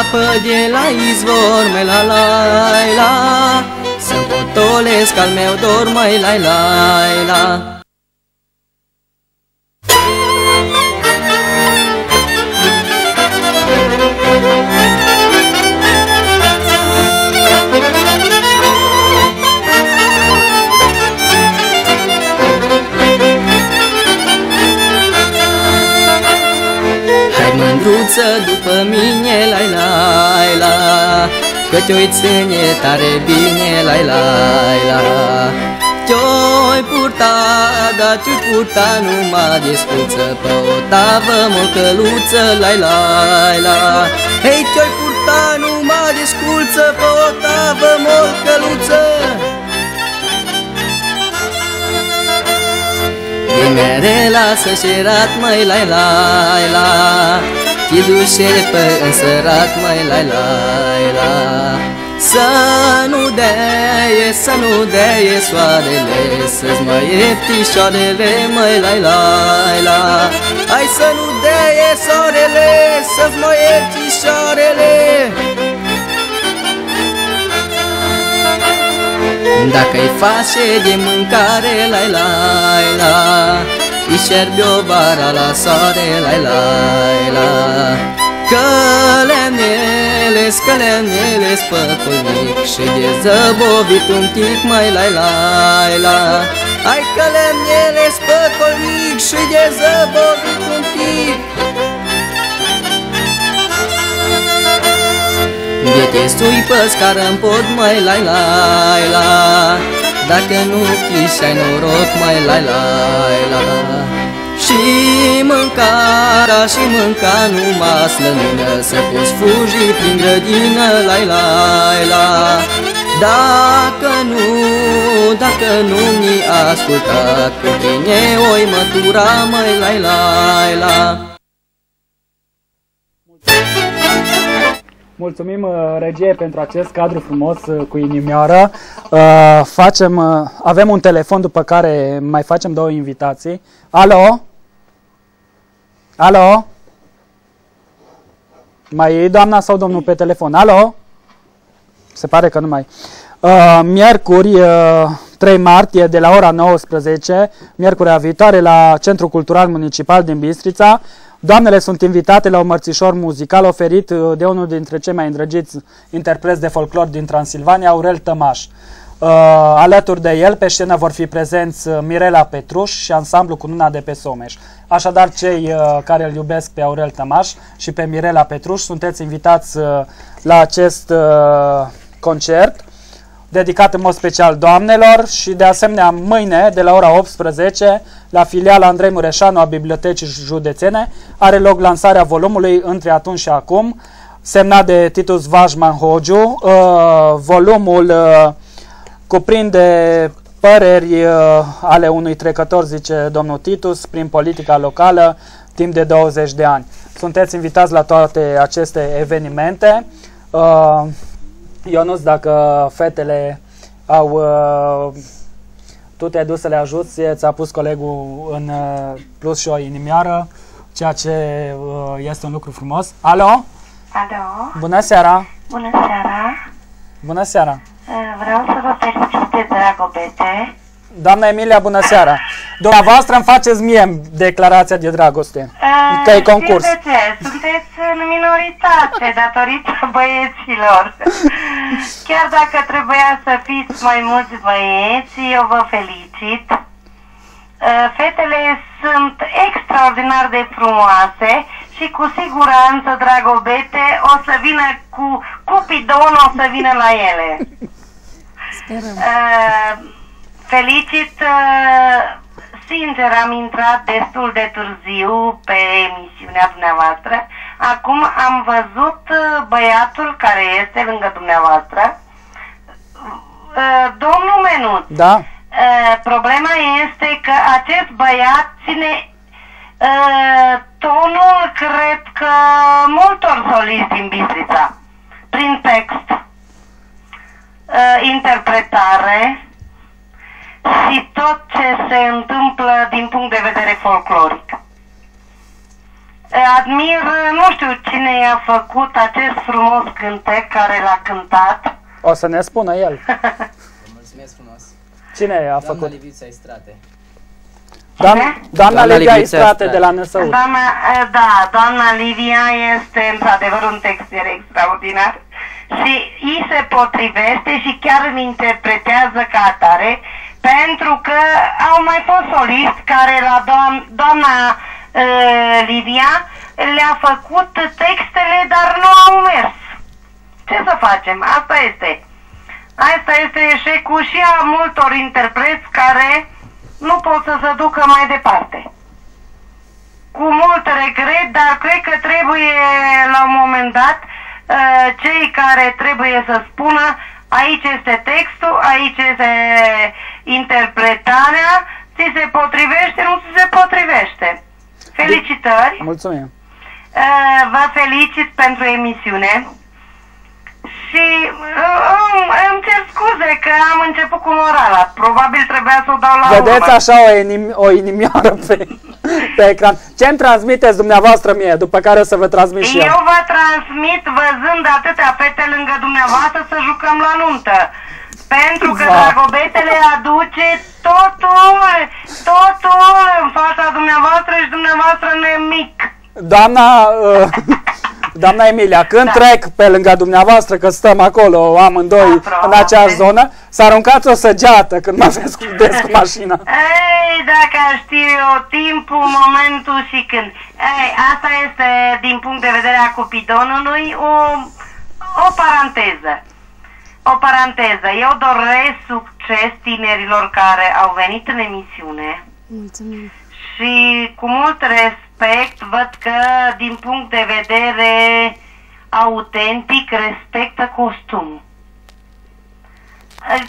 Apă de la izvor, mai la la la Să-mi potolesc al meu dor, mai la la la. Hai mândruță după mine, la la la Că te uiți în e tare bine, la la la Te-oi purta, dar te-oi purta numai de scuță Pe o tavă molcăluță, la la la Hei, te-oi purta numai de sculță Pe o tavă molcăluță Tinerela să șerat, măi, la la la Chidușere pe însărat, măi, la la la. Să nu deie, să nu deie soarele Să-ți mai ptișoarele, măi, la la la. Hai să nu deie soarele, să-ți mai ptișoarele Dacă-i face de mâncare, la la la Îi șerbi o bara la soare, la. La la Călemnele, scălemnele, spăpânic Și de zăbovit un tic, mai la la la. Ai călemnele, spăpânic Și de zăbovit un tic De te sui pe scară în pod, mai la la la Dacă nu chiși ai noroc, mai la la la. Și mâncarea și mânca numai slănină Să poți fugi prin grădină, la la la. Dacă nu, dacă nu mi ascultat Cu tine oi mătura, mai la la la Mulțumim, uh, regie, pentru acest cadru frumos uh, cu inimioară. Uh, Facem, uh, avem un telefon după care mai facem două invitații. Alo? Alo? Mai e doamna sau domnul pe telefon? Alo? Se pare că nu mai. Uh, miercuri, uh, 3 martie, de la ora 19, miercurea viitoare, la Centrul Cultural Municipal din Bistrița. Doamnele sunt invitate la un mărțișor muzical oferit uh, de unul dintre cei mai îndrăgiți interpreți de folclor din Transilvania, Aurel Tămaș. Uh, alături de el, pe scenă vor fi prezenți uh, Mirela Petruș și ansamblu cu Nuna de pe Someș. Așadar, cei uh, care îl iubesc pe Aurel Tămaș și pe Mirela Petruș, sunteți invitați uh, la acest uh, concert dedicat în mod special doamnelor și de asemenea mâine de la ora 18 la filiala Andrei Mureșanu a Bibliotecii Județene are loc lansarea volumului Între atunci și acum semnat de Titus Vajman Hogiu. Uh, volumul uh, cuprinde păreri uh, ale unui trecător, zice domnul Titus, prin politica locală timp de 20 de ani. Sunteți invitați la toate aceste evenimente. Uh, Ionuț, dacă fetele au... Uh, tu te-ai dus să le ajuți, ți-a pus colegul în uh, plus și o inimioară, ceea ce uh, este un lucru frumos. Alo? Alo, Bună seara! bună seara! Bună seara! Uh, Vreau să vă felicit de dragobete. Doamna Emilia, bună seara! Dumneavoastră îmi faceți mie declarația de dragoste. Uh, Că e concurs. știți de ce? Sunteți în minoritate datorită băieților. Chiar dacă trebuia să fiți mai mulți băieți, eu vă felicit. Uh, Fetele sunt extraordinar de frumoase și cu siguranță dragobete o să vină cu Cupidon, o să vină la ele. Uh, felicit, uh, sincer am intrat destul de târziu pe emisiunea dumneavoastră. Acum am văzut uh, băiatul care este lângă dumneavoastră. Uh, domnul Menuț, Da? uh, problema este că acest băiat ține uh, tonul, cred că, multor soliști din Bistrița, prin text uh, interpretare și tot ce se întâmplă din punct de vedere folcloric. Admir, nu știu cine i-a făcut acest frumos cântec care l-a cântat. O să ne spună el. Vă mulțumesc frumos. Cine a Doamna făcut? Livița Istrate. Doamna, Cine? doamna Doamna Livia Livița Istrate Istrate. de la Năsăud. Doamna, eh, da, doamna Livia este într-adevăr un textier extraordinar și îi se potrivește și chiar îl interpretează ca atare pentru că au mai fost soliști care la doam- doamna uh, Livia le-a făcut textele, dar nu au mers. Ce să facem? Asta este. Asta este eșecul și a multor interpreți care nu pot să se ducă mai departe cu mult regret, dar cred că trebuie la un moment dat uh, cei care trebuie să spună aici este textul, aici este interpretarea, ți se potrivește, nu ți se potrivește. Felicitări! Mulțumim. Uh, vă felicit pentru emisiune și uh, îmi- îmi cer scuze că am început cu morala. Probabil trebuia să o dau la Vedeți urmă. așa o, inim- o inimioară pe, pe ecran. Ce îmi transmiteți dumneavoastră mie, după care o să vă transmit și Eu eu? vă transmit văzând atâtea fete lângă dumneavoastră să jucăm la nuntă. Pentru că Va. dragobetele aduce totul, totul în fața dumneavoastră și dumneavoastră nemic. Doamna, uh, doamna Emilia, când Da. trec pe lângă dumneavoastră, că stăm acolo amândoi Aproape. în aceeași zonă, să aruncați o săgeată când mă vezi cu, des cu mașina. Ei, dacă știu eu timpul, momentul și când. Ei, asta este, din punct de vedere a Cupidonului, o, o paranteză. O paranteză. Eu doresc succes tinerilor care au venit în emisiune Mulțumim. și cu mult respect văd că din punct de vedere autentic respectă costumul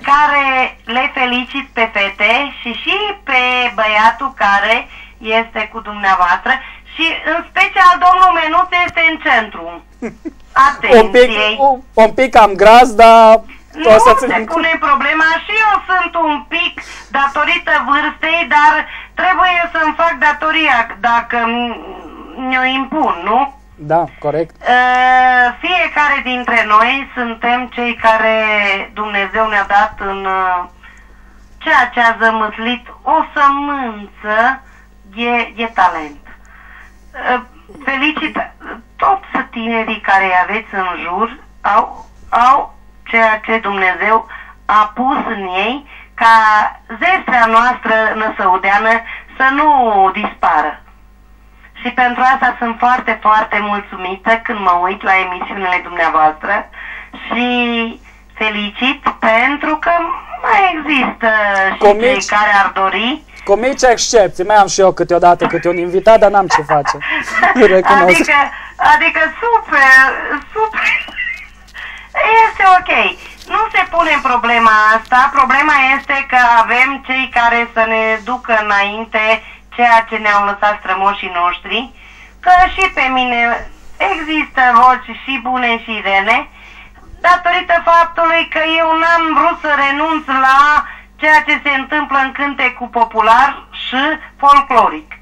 care le felicit pe fete și și pe băiatul care este cu dumneavoastră și în special domnul Menuț este în centru Un pic, atenției. un, un pic cam gras, dar Nu o să se țin. pune problema și eu sunt un pic datorită vârstei, dar trebuie să-mi fac datoria dacă m- mi-o impun, nu? Da, corect. Uh, Fiecare dintre noi suntem cei care Dumnezeu ne-a dat în uh, ceea ce a zămăslit o sămânță e, e talent. Uh, Felicit toți tinerii care îi aveți în jur au, au ceea ce Dumnezeu a pus în ei ca zestrea noastră năsăudeană să nu dispară. Și pentru asta sunt foarte, foarte mulțumită când mă uit la emisiunile dumneavoastră și felicit pentru că mai există și Comici. cei care ar dori Cu mici excepții, mai am și eu câteodată câte un invitat, dar n-am ce face. Recunosc. Adică, adică super, super. Este ok. Nu se pune problema asta. Problema este că avem cei care să ne ducă înainte ceea ce ne-au lăsat strămoșii noștri. Că și pe mine există voci și bune și rele, datorită faptului că eu n-am vrut să renunț la ceea ce se întâmplă în cântecul popular și folcloric.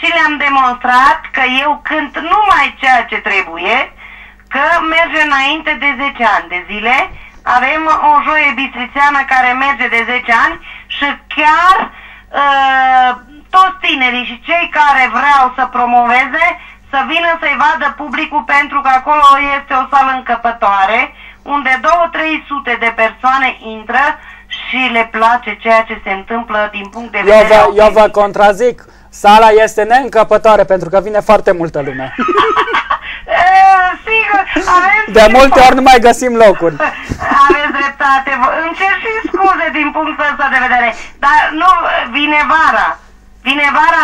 Și le-am demonstrat că eu cânt numai ceea ce trebuie, că merge înainte de 10 ani de zile. Avem o joie bistrițeană care merge de 10 ani și chiar uh, toți tinerii și cei care vreau să promoveze să vină să-i vadă publicul pentru că acolo este o sală încăpătoare unde 2-300 de persoane intră și le place ceea ce se întâmplă din punct de Eu vedere vă, eu vă autentic. contrazic. Sala este neîncăpătoare pentru că vine foarte multă lume. E, sigur, aveți De multe ori nu mai găsim locuri. Aveți dreptate. Vă- Îmi cer și scuze din punctul ăsta de vedere. Dar nu, vine vara. Vine vara,